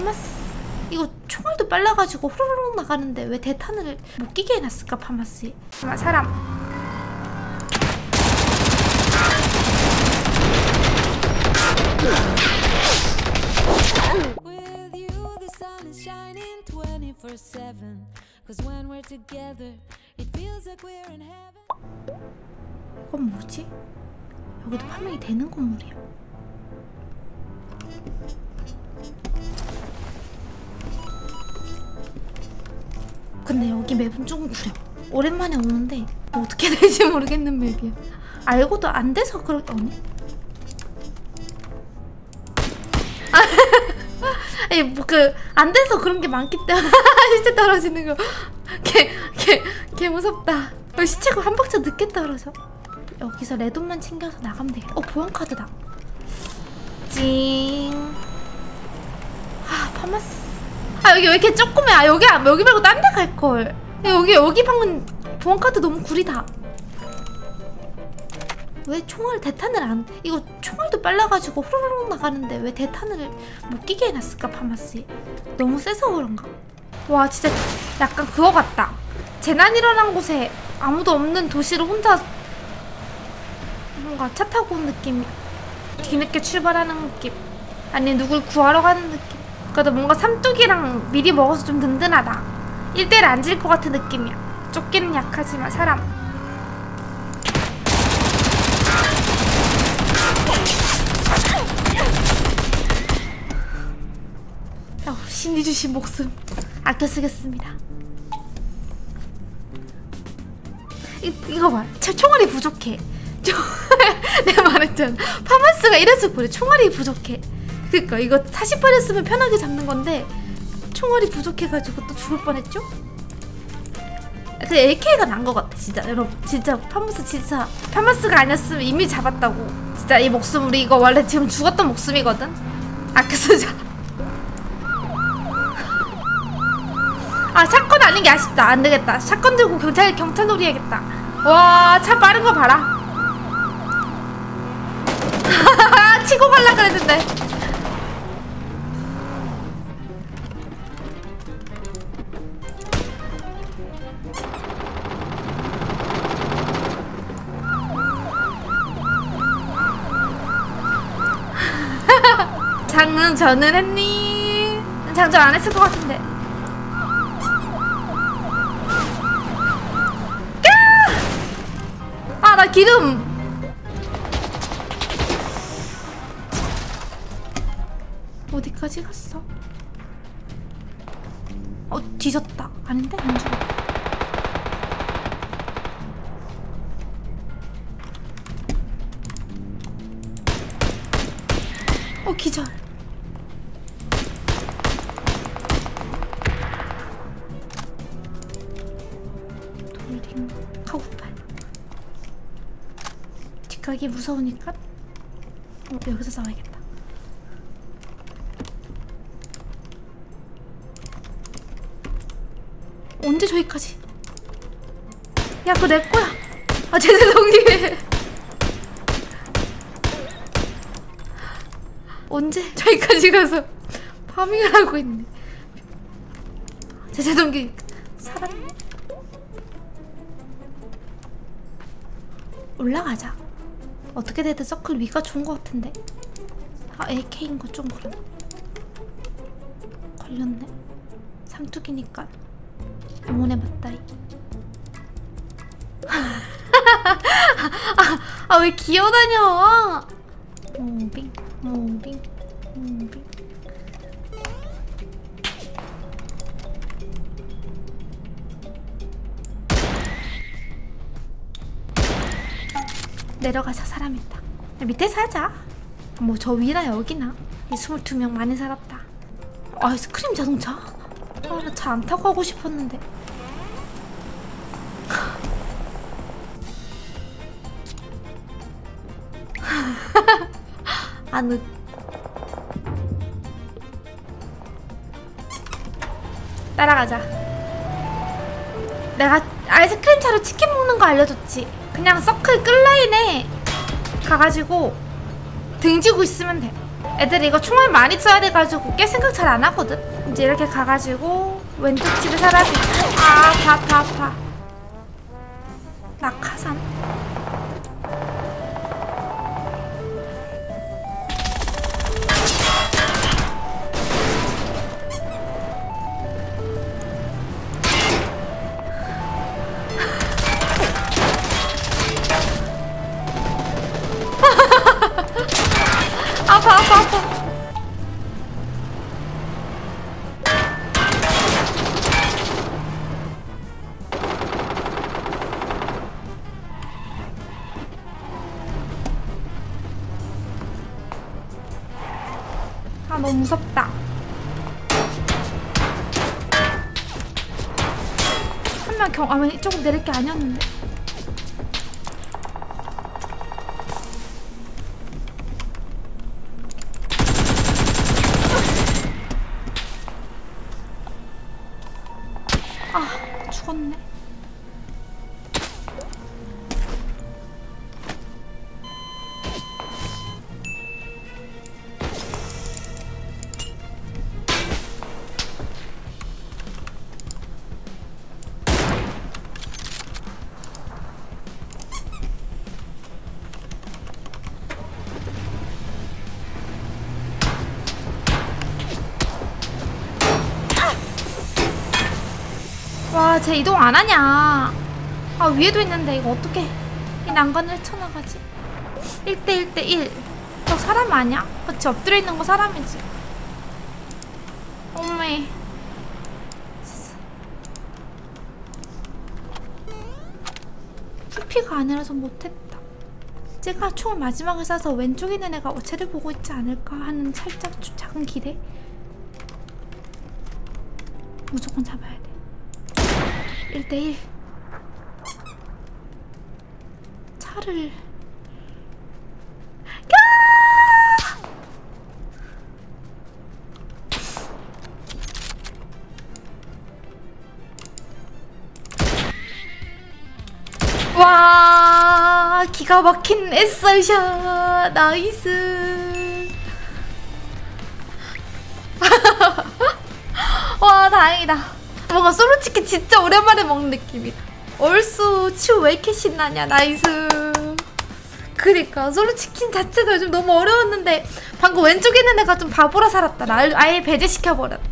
파마스 이거 총알도 빨라가지고 후루룩 나가는데 왜 대탄을 못 끼게 해놨을까 파마스에 아마 사람 With you, the sun is shining 24 7. Cause when we're together, it feels like we're in heaven. 이건 뭐지? 여기도 판명이 되는 건물이야 근데 여기 맵은 조금 구려. 오랜만에 오는데 뭐 어떻게 될지 모르겠는 맵이야. 알고도 안 돼서 그럴 아니. 아니 뭐그 안 돼서 그런 게 많기 때문에 시체 떨어지는 거 개 개 개 무섭다. 어, 시체가 한 박자 늦게 떨어져. 여기서 레돈만 챙겨서 나가면 되겠다. 어 보안카드다. 찡. 아, 파마스 아 여기 왜 이렇게 조그매? 아 여기 안- 여기 말고 딴 데 갈 걸. 여기 여기 방은 보안 카드 너무 구리다. 왜 총알 대탄을 안 이거 총알도 빨라가지고 후루룩 나가는데 왜 대탄을 못 끼게 해놨을까 파마스에 너무 세서 그런가? 와 진짜 약간 그거 같다. 재난 일어난 곳에 아무도 없는 도시를 혼자 뭔가 차 타고 온 느낌 뒤늦게 출발하는 느낌. 아니 누굴 구하러 가는 느낌 그래도 뭔가 삼뚝이랑 미리 먹어서 좀 든든하다 1대1 앉을 것 같은 느낌이야 쫓기는 약하지만 사람 어, 신이 주신 목숨 아껴 쓰겠습니다 이, 이거 봐. 차 총알이 부족해. 총- 내가 말했잖아. 파마스가 이래서 그래. 총알이 부족해. 그니까 이거 40발이었으면 편하게 잡는 건데 총알이 부족해가지고 또 죽을 뻔했죠? 그 AK가 난 것 같아 진짜. 여러분 진짜 파마스 진짜 파마스가 아니었으면 이미 잡았다고. 진짜 이 목숨 우리 이거 원래 지금 죽었던 목숨이거든. 아껴 쓰자 아 샷건 아닌 게 아쉽다. 안 되겠다. 샷건 들고 경찰 경찰 놀이 해야겠다. 와 차 빠른 거 봐라. 치고 갈라 그랬는데 장은 저는 했니 장전 안 했을 것 같은데. 아 나 기름 어디까지 갔어? 어 뒤졌다. 아닌데? 안 죽었다. 어 기절 뒷가기 무서우니까 어, 여기서 싸워야겠다. 언제 저기까지? 야 그거 내 거야. 아 제재동기 언제 저기까지 가서 파밍을 하고 있네. 제재동기 살았네. 올라가자 어떻게 되든 서클 위가 좋은 것 같은데. 아 AK인 거 좀 그러네 걸렸네. 삼뚝이니까 응원해 봤다이. 아왜 기어다녀? moving moving moving 내려가자 사람 있다. 야, 밑에 사자. 뭐 저 위나 여기나. 이 22명 많이 살았다. 아이스크림 자동차? 아나 차 안 타고 가고 싶었는데. 아늑 따라가자. 내가 아이스크림 차로 치킨 먹는 거 알려줬지 그냥 서클 끌라인에 가가지고 등지고 있으면 돼 애들이 이거 총알 많이 써야 돼가지고 꽤 생각 잘 안 하거든. 이제 이렇게 가가지고 왼쪽 집에 사라지. 아, 아파, 아파, 아파. 낙하 너무 무섭다. 한 명 경, 아, 왜 이쪽으로 내릴 게 아니었는데. 아, 죽었네. 와, 쟤 이동 안 하냐. 아, 위에도 있는데 이거 어떻게 이 난간을 쳐나가지? 1대 1대 1. 저 사람 아니야? 그치, 엎드려 있는 거 사람이지. 어메. TP가 아니라서 못했다. 제가 총을 마지막에 쏴서 왼쪽에 있는 애가 쟤를 보고 있지 않을까 하는 살짝 주- 작은 기대. 무조건 잡아야 돼. 1대1 차를. 야! 와 기가 막힌 에스설샷. 나이스. 와 다행이다 뭔가 솔로치킨 진짜 오랜만에 먹는 느낌이다. 얼쑤 치우 왜 이렇게 신나냐 nice. 그니까 솔로치킨 자체가 요즘 너무 어려웠는데 방금 왼쪽에 있는 애가 좀 바보라 살았다. 날 아예 배제시켜버렸다